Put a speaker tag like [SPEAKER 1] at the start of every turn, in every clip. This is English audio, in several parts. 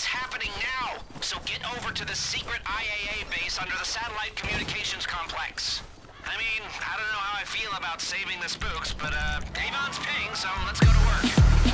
[SPEAKER 1] It's happening now. So get over to the secret IAA base under the satellite communications complex. I mean, I don't know how I feel about saving the spooks, but, uh, Avon's paying, so let's go to work.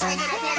[SPEAKER 1] Just a little bit.